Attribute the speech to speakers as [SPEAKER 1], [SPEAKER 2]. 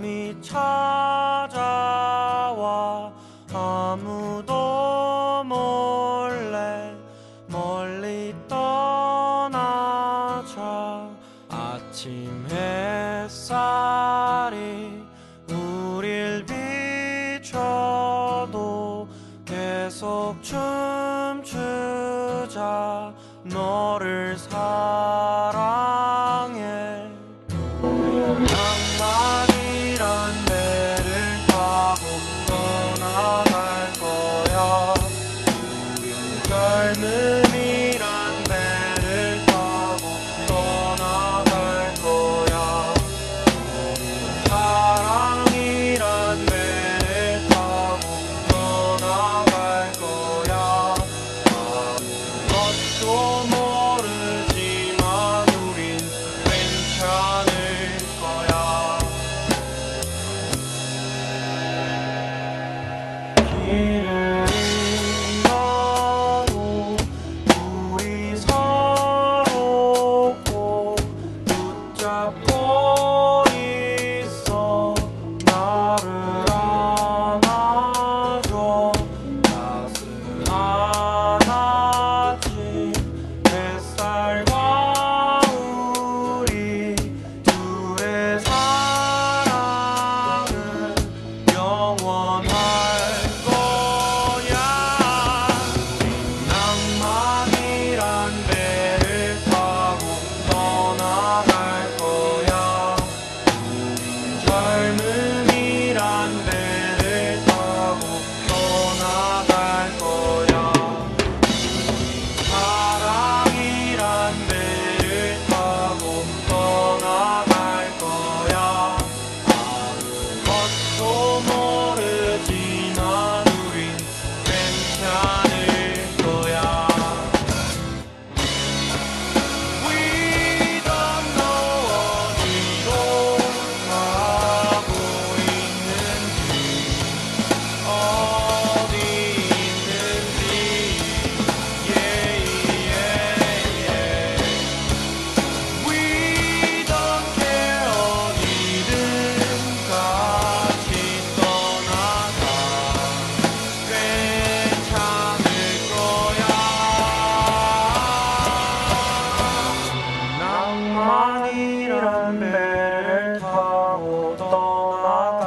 [SPEAKER 1] 밤이 찾아와. 아무도 몰래 멀리 떠나자. 아침 햇살이 우릴 비춰도 계속 춤추자. 너를 사 diamond. Oh.